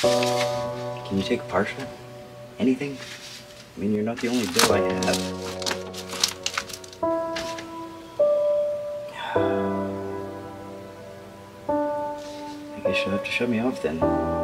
Can you take a partial? Anything? I mean, you're not the only bill I have. I guess you'll have to shut me off then.